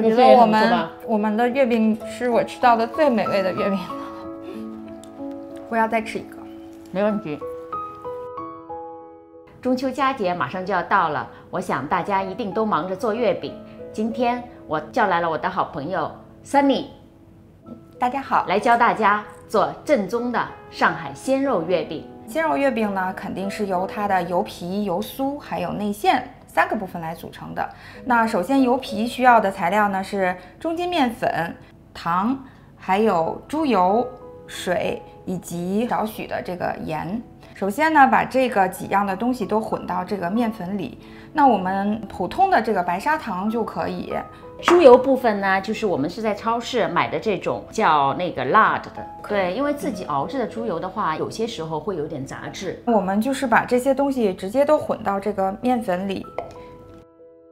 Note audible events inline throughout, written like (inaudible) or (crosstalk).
我觉得我们我们的月饼是我吃到的最美味的月饼了。(laughs) 我要再吃一个，没问题。中秋佳节马上就要到了，我想大家一定都忙着做月饼。今天我叫来了我的好朋友 Sunny，大家好，来教大家做正宗的上海鲜肉月饼。鲜肉月饼呢，肯定是由它的油皮、油酥还有内馅三个部分来组成的。那首先油皮需要的材料呢是中筋面粉、糖，还有猪油、水以及少许的这个盐。首先呢，把这个几样的东西都混到这个面粉里。那我们普通的这个白砂糖就可以。猪油部分呢，就是我们是在超市买的这种叫那个 lard 的。对，因为自己熬制的猪油的话，有些时候会有点杂质。我们就是把这些东西直接都混到这个面粉里。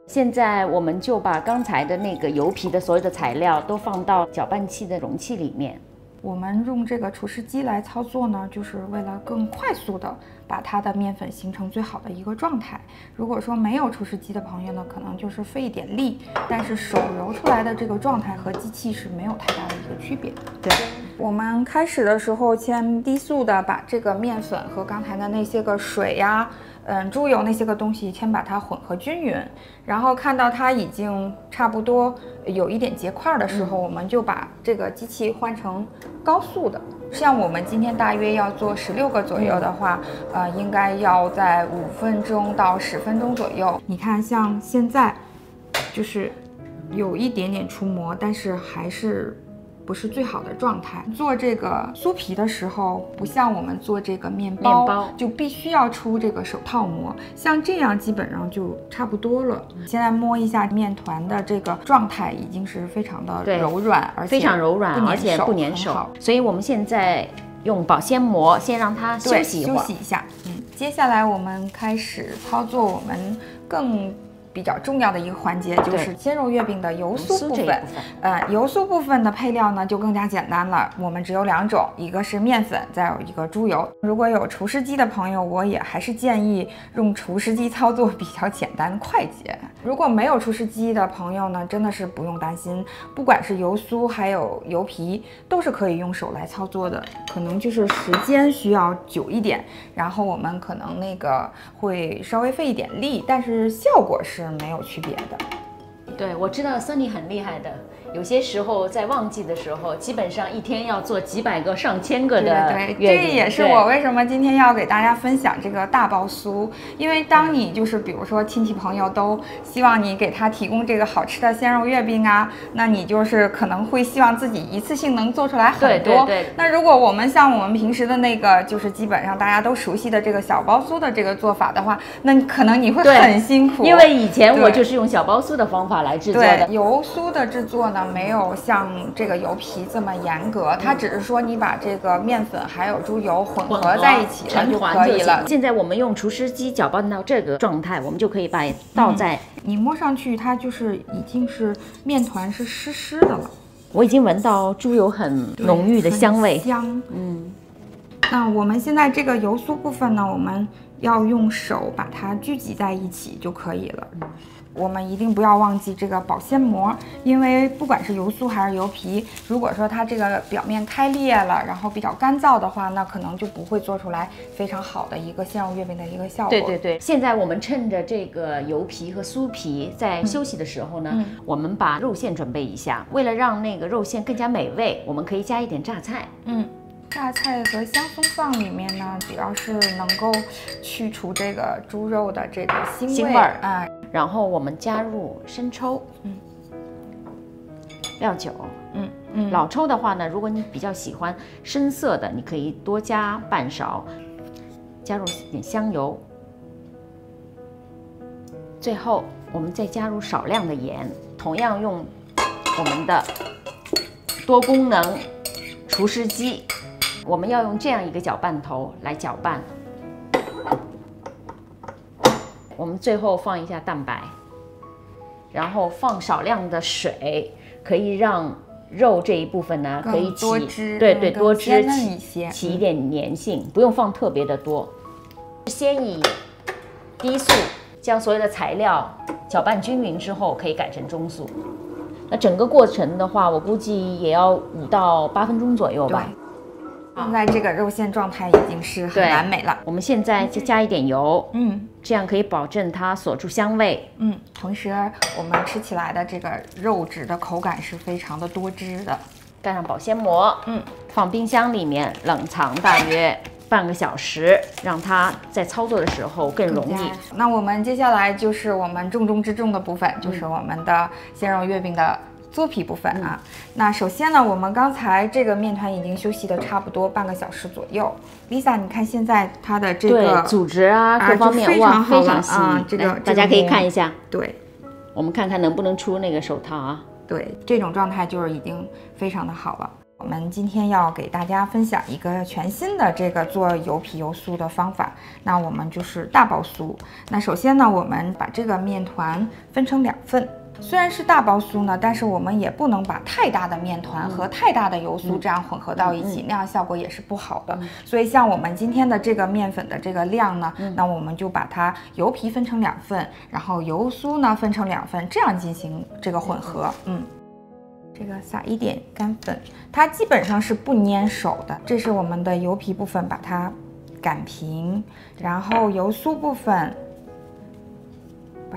现在我们就把刚才的那个油皮的所有的材料都放到搅拌器的容器里面。我们用这个厨师机来操作呢，就是为了更快速的把它的面粉形成最好的一个状态。如果说没有厨师机的朋友呢，可能就是费一点力，但是手揉出来的这个状态和机器是没有太大的一个区别。对，我们开始的时候先低速的把这个面粉和刚才的那些个水呀。嗯，猪油那些个东西先把它混合均匀，然后看到它已经差不多有一点结块的时候，我们就把这个机器换成高速的。像我们今天大约要做十六个左右的话，呃，应该要在五分钟到十分钟左右。你看，像现在就是有一点点出膜，但是还是。不是最好的状态。做这个酥皮的时候，不像我们做这个面包，就必须要出这个手套膜。像这样基本上就差不多了。现在摸一下面团的这个状态，已经是非常的柔软，而且非常柔软，而且不粘手。所以我们现在用保鲜膜先让它休息一休息一下。嗯，接下来我们开始操作我们更。比较重要的一个环节就是鲜肉月饼的油酥部分。呃，油酥部分的配料呢就更加简单了，我们只有两种，一个是面粉，再有一个猪油。如果有厨师机的朋友，我也还是建议用厨师机操作比较简单快捷。如果没有厨师机的朋友呢，真的是不用担心，不管是油酥还有油皮，都是可以用手来操作的，可能就是时间需要久一点，然后我们可能那个会稍微费一点力，但是效果是。没有区别的，对我知道 Sunny 很厉害的。有些时候在旺季的时候，基本上一天要做几百个、上千个的对对，这也是我为什么今天要给大家分享这个大包酥。因为当你就是比如说亲戚朋友都希望你给他提供这个好吃的鲜肉月饼啊，那你就是可能会希望自己一次性能做出来很多。对对对。那如果我们像我们平时的那个，就是基本上大家都熟悉的这个小包酥的这个做法的话，那可能你会很辛苦。因为以前我就是用小包酥的方法来制作的。油酥的制作呢？没有像这个油皮这么严格，它只是说你把这个面粉还有猪油混合在一起了就可以了。现在我们用厨师机搅拌到这个状态，我们就可以把倒在。你摸上去它就是已经是面团是湿湿的了。我已经闻到猪油很浓郁的香味。香，嗯。那我们现在这个油酥部分呢，我们要用手把它聚集在一起就可以了。我们一定不要忘记这个保鲜膜，因为不管是油酥还是油皮，如果说它这个表面开裂了，然后比较干燥的话，那可能就不会做出来非常好的一个鲜肉月饼的一个效果。对对对，现在我们趁着这个油皮和酥皮在休息的时候呢，我们把肉馅准备一下。为了让那个肉馅更加美味，我们可以加一点榨菜。嗯。榨菜和香葱放里面呢，主要是能够去除这个猪肉的这个腥味儿啊。然后我们加入生抽，嗯，料酒，嗯嗯。老抽的话呢，如果你比较喜欢深色的，你可以多加半勺。加入点香油，最后我们再加入少量的盐，同样用我们的多功能厨师机。我们要用这样一个搅拌头来搅拌，我们最后放一下蛋白，然后放少量的水，可以让肉这一部分呢可以起对对多汁起起一点粘性，不用放特别的多。先以低速将所有的材料搅拌均匀之后，可以改成中速。那整个过程的话，我估计也要五到八分钟左右吧。现在这个肉馅状态已经是很完美了。我们现在就加一点油，嗯，这样可以保证它锁住香味，嗯，同时我们吃起来的这个肉质的口感是非常的多汁的。盖上保鲜膜，嗯，放冰箱里面冷藏大约 (laughs) 半个小时，让它在操作的时候更容易。那我们接下来就是我们重中之重的部分，就是我们的鲜肉月饼的。酥皮部分啊，那首先呢，我们刚才这个面团已经休息的差不多半个小时左右。Lisa，你看现在它的这个组织啊，各方面哇，非常细。这个大家可以看一下。对，我们看看能不能出那个手套啊？对，这种状态就是已经非常的好了。我们今天要给大家分享一个全新的这个做油皮油酥的方法。那我们就是大包酥。那首先呢，我们把这个面团分成两份。虽然是大包酥呢，但是我们也不能把太大的面团和太大的油酥这样混合到一起，那样效果也是不好的。所以像我们今天的这个面粉的这个量呢，那我们就把它油皮分成两份，然后油酥呢分成两份，这样进行这个混合。嗯，这个撒一点干粉，它基本上是不粘手的。这是我们的油皮部分，把它擀平，然后油酥部分。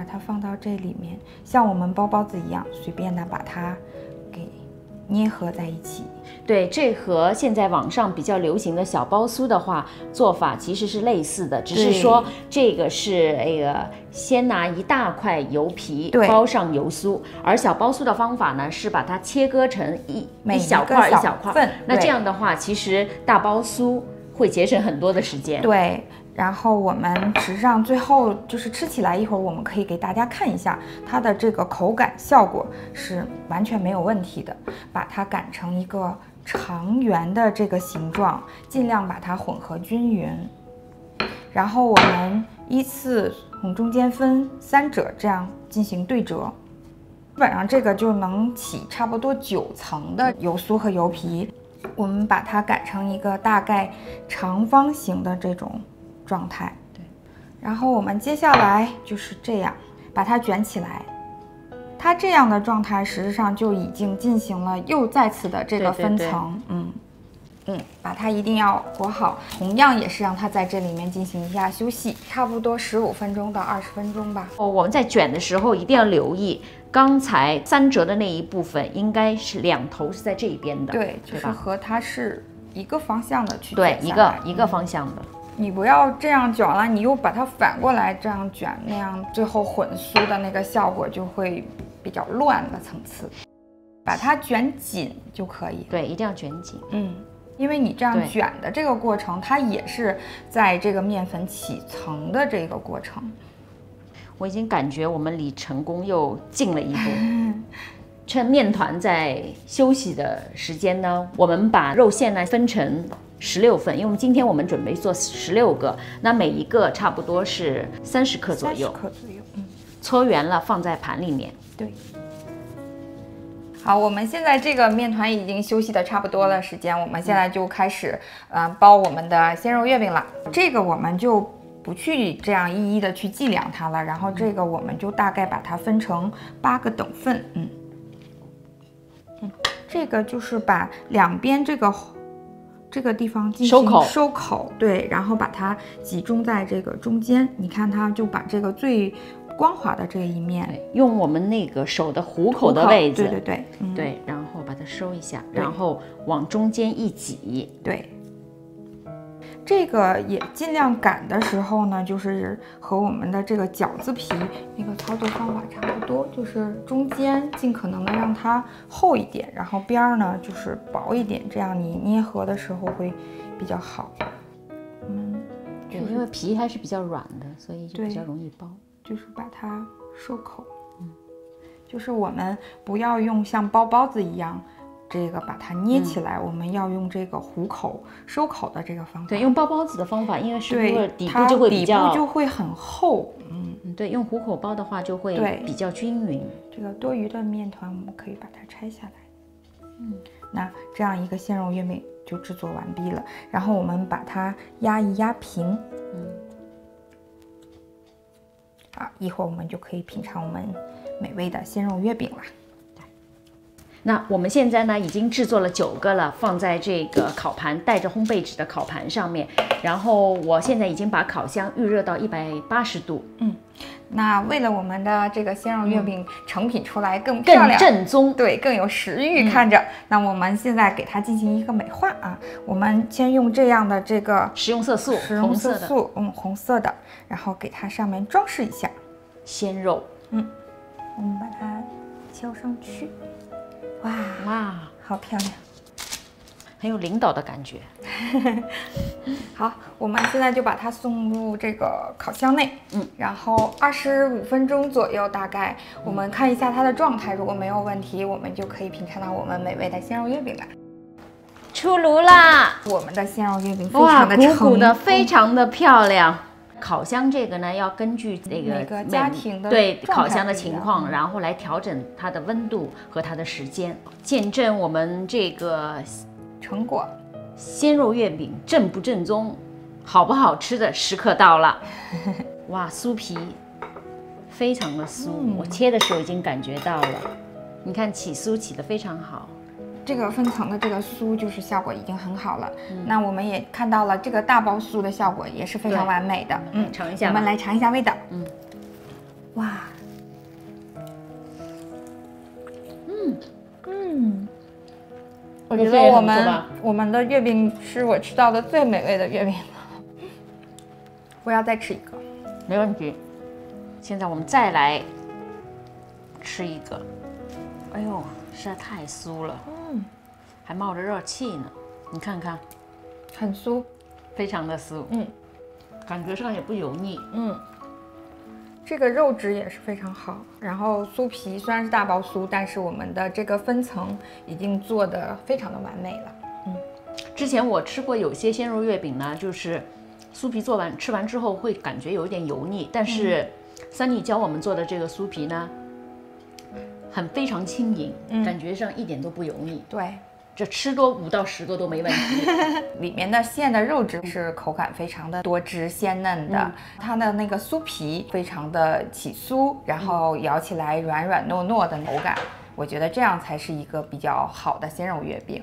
把它放到这里面，像我们包包子一样，随便的把它给捏合在一起。对，这和现在网上比较流行的小包酥的话做法其实是类似的，只是说这个是那个先拿一大块油皮包上油酥，而小包酥的方法呢是把它切割成一一小块一小块。那这样的话，其实大包酥会节省很多的时间。对。然后我们实际上最后就是吃起来，一会儿我们可以给大家看一下它的这个口感效果是完全没有问题的。把它擀成一个长圆的这个形状，尽量把它混合均匀。然后我们依次从中间分三折，这样进行对折，基本上这个就能起差不多九层的油酥和油皮。我们把它擀成一个大概长方形的这种。状态。对，然后我们接下来就是这样把它卷起来，它这样的状态实际上就已经进行了又再次的这个分层，嗯。嗯，把它一定要裹好，同样也是让它在这里面进行一下休息，差不多十五分钟到二十分钟吧。哦，我们在卷的时候一定要留意，刚才三折的那一部分应该是两头是在这边的，对，就是和它是一个方向的去对，一个一个方向的。你不要这样卷了，你又把它反过来这样卷，那样最后混酥的那个效果就会比较乱的层次。把它卷紧就可以。对，一定要卷紧。嗯，因为你这样卷的这个过程，它也是在这个面粉起层的这个过程。我已经感觉我们离成功又近了一步。(laughs) 趁面团在休息的时间呢，我们把肉馅呢分成。十六份，因为我们今天我们准备做十六个，那每一个差不多是三十克左右。克左右，嗯，搓圆了放在盘里面。对。好，我们现在这个面团已经休息的差不多了，时间，我们现在就开始，嗯，包我们的鲜肉月饼了。这个我们就不去这样一一的去计量它了，然后这个我们就大概把它分成八个等份，嗯，嗯，这个就是把两边这个。这个地方进行收口，收口，对，然后把它集中在这个中间，你看它就把这个最光滑的这一面，用我们那个手的虎口的位置，对对对，对，然后把它收一下，然后往中间一挤，对。这个也尽量擀的时候呢，就是和我们的这个饺子皮那个操作方法差不多，就是中间尽可能的让它厚一点，然后边儿呢就是薄一点，这样你捏合的时候会比较好。嗯，因为皮还是比较软的，所以就比较容易包。就是把它收口，嗯，就是我们不要用像包包子一样。这个把它捏起来，我们要用这个虎口收口的这个方法。对，用包包子的方法，因为是底部就会比较，就会很厚。嗯，对，用虎口包的话就会比较均匀。这个多余的面团我们可以把它拆下来。嗯，那这样一个鲜肉月饼就制作完毕了。然后我们把它压一压平。嗯，啊，一会儿我们就可以品尝我们美味的鲜肉月饼了。那我们现在呢，已经制作了九个了，放在这个烤盘带着烘焙纸的烤盘上面。然后我现在已经把烤箱预热到一百八十度。嗯，那为了我们的这个鲜肉月饼成品出来更漂亮、更正宗，对，更有食欲，看着。那我们现在给它进行一个美化啊，我们先用这样的这个食用色素，食用色素，嗯，红色的，然后给它上面装饰一下鲜肉。嗯，我们把它浇上去。哇哇，好漂亮，很有领导的感觉。(laughs) 好，我们现在就把它送入这个烤箱内，嗯，然后二十五分钟左右，大概我们看一下它的状态，如果没有问题，我们就可以品尝到我们美味的鲜肉月饼了。出炉啦！我们的鲜肉月饼非常的鼓鼓的，非常的漂亮。烤箱这个呢，要根据那个个家庭的对烤箱的情况，然后来调整它的温度和它的时间。见证我们这个成果，鲜肉月饼正不正宗，好不好吃的时刻到了。(laughs) 哇，酥皮非常的酥，我切的时候已经感觉到了。你看起酥起的非常好。这个分层的这个酥就是效果已经很好了，那我们也看到了这个大包酥的效果也是非常完美的。嗯，尝一下，我们来尝一下味道。嗯，哇，嗯嗯，我觉得我们我们的月饼是我吃到的最美味的月饼了。我要再吃一个，没问题。现在我们再来吃一个。哎呦！实在太酥了，嗯，还冒着热气呢。你看看，很酥，非常的酥，嗯，感觉上也不油腻，嗯，这个肉质也是非常好。然后酥皮虽然是大包酥，但是我们的这个分层已经做的非常的完美了，嗯。之前我吃过有些鲜肉月饼呢，就是酥皮做完吃完之后会感觉有一点油腻，但是三丽教我们做的这个酥皮呢。很非常轻盈，感觉上一点都不油腻。对，这吃多五到十个都没问题。(laughs) 里面的馅的肉质是口感非常的多汁鲜嫩的，它的那个酥皮非常的起酥，然后咬起来软软糯糯的口感。我觉得这样才是一个比较好的鲜肉月饼。